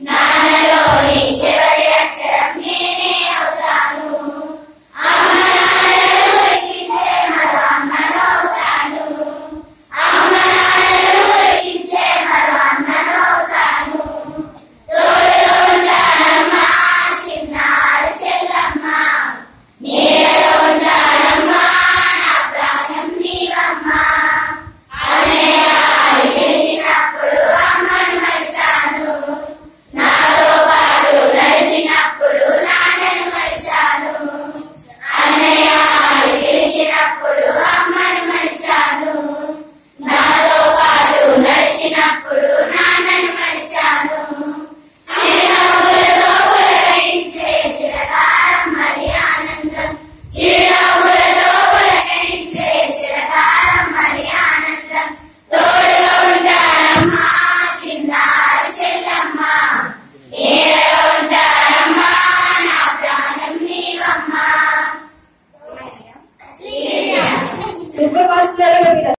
Nine. Super fast player है